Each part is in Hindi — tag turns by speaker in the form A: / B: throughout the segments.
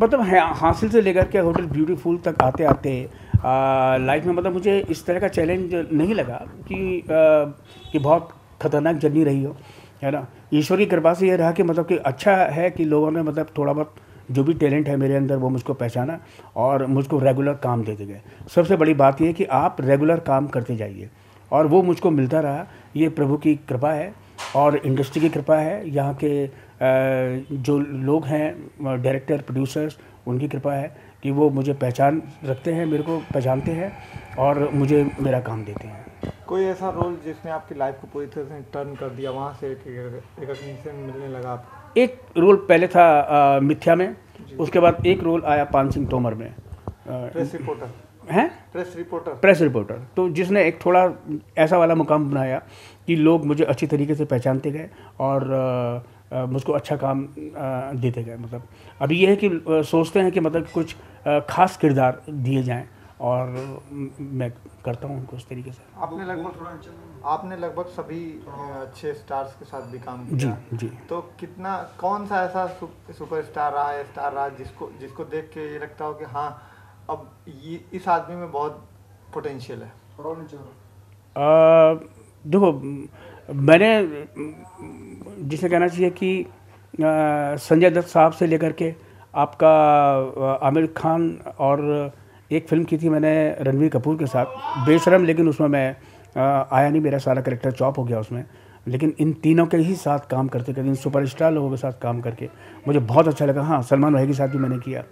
A: मतलब हासिल से लेकर के होटल ब्यूटीफुल तक आते आते लाइफ में मतलब मुझे इस तरह का चैलेंज नहीं लगा कि आ, कि बहुत खतरनाक जर्नी रही हो है ना? ईश्वर की कृपा से यह रहा कि मतलब कि अच्छा है कि लोगों ने मतलब थोड़ा बहुत जो भी टैलेंट है मेरे अंदर वो मुझको पहचाना और मुझको रेगुलर काम देते गए। सबसे बड़ी बात ये कि आप रेगुलर काम करते जाइए और वो मुझको मिलता रहा। ये प्रभु की कृपा है और इंडस्ट्री की कृपा है। यहाँ के जो लोग हैं डायरेक्टर प्रोड्यूसर्स उनकी कृपा है कि वो मुझे पहचान रखते हैं मेरे को पहचानते हैं और मुझे मेरा काम देते हैं।
B: कोई ऐसा रोल जिसने आपकी लाइफ को पूरी तरह से टर्न कर दिया वहाँ से एक रिकग्निशन मिलने लगा आप
A: एक रोल पहले था आ, मिथ्या में उसके बाद एक रोल आया पान सिंह तोमर में।
B: प्रेस रिपोर्टर
A: हैं?
B: प्रेस रिपोर्टर
A: प्रेस रिपोर्टर तो जिसने एक थोड़ा ऐसा वाला मुकाम बनाया कि लोग मुझे अच्छी तरीके से पहचानते गए और मुझको अच्छा काम देते गए मतलब। अभी ये है कि सोचते हैं कि मतलब कुछ खास किरदार दिए जाएँ और मैं करता हूँ उनको उस तरीके से।
B: आपने लगभग आपने लगभग सभी अच्छे स्टार्स के साथ भी काम किया।
A: जी जी।
B: तो कितना कौन सा ऐसा सुपर स्टार रहा है स्टार रहा जिसको जिसको देख के ये लगता हो कि हाँ अब ये इस आदमी में बहुत पोटेंशियल है?
A: देखो मैंने जिसे कहना चाहिए कि संजय दत्त साहब से लेकर के आपका आमिर खान और एक फ़िल्म की थी मैंने रणवीर कपूर के साथ। बेशरम, लेकिन उसमें मैं आया नहीं, मेरा सारा करेक्टर चॉप हो गया उसमें। लेकिन इन तीनों के ही साथ काम करते करते, इन सुपरस्टार लोगों के साथ काम करके मुझे बहुत अच्छा लगा। हाँ सलमान भाई के साथ भी मैंने किया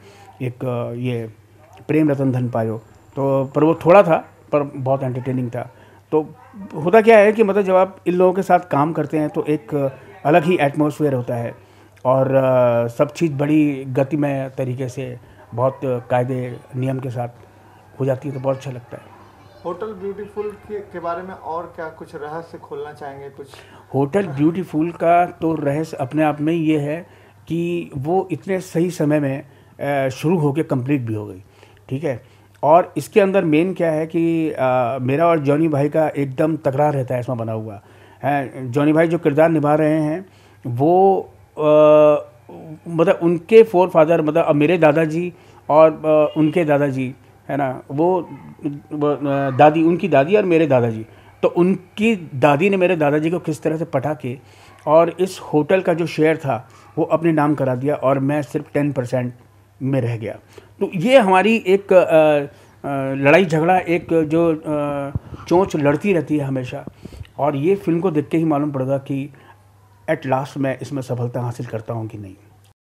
A: एक ये प्रेम रतन धन पायो तो पर वो थोड़ा था, पर बहुत एंटरटेनिंग था। तो होता क्या है कि मतलब जब आप इन लोगों के साथ काम करते हैं तो एक अलग ही एटमोसफेयर होता है। और सब चीज़ बड़ी गतिमय तरीके से बहुत कायदे नियम के साथ हो जाती है तो बहुत अच्छा लगता है।
B: होटल ब्यूटीफुल के, के बारे में और क्या कुछ रहस्य खोलना चाहेंगे कुछ?
A: होटल ब्यूटीफुल का तो रहस्य अपने आप में ये है कि वो इतने सही समय में शुरू होकर कंप्लीट भी हो गई ठीक है? और इसके अंदर मेन क्या है कि आ, मेरा और जॉनी भाई का एकदम तकरार रहता है इसमें बना हुआ। जॉनी भाई जो किरदार निभा रहे हैं, वो मतलब उनके फोर फादर मतलब मेरे दादाजी और उनके दादाजी, है ना, वो दादी, उनकी दादी और मेरे दादाजी। तो उनकी दादी ने मेरे दादाजी को किस तरह से पटा के और इस होटल का जो शेयर था, वो अपने नाम करा दिया और मैं सिर्फ़ टेन परसेंट में रह गया। तो ये हमारी एक लड़ाई झगड़ा, एक जो चोंच लड़ती रहती है हमेशा। और ये फ़िल्म को देख के ही मालूम पड़ेगा कि एट लास्ट मैं इसमें सफलता हासिल करता हूँ कि नहीं।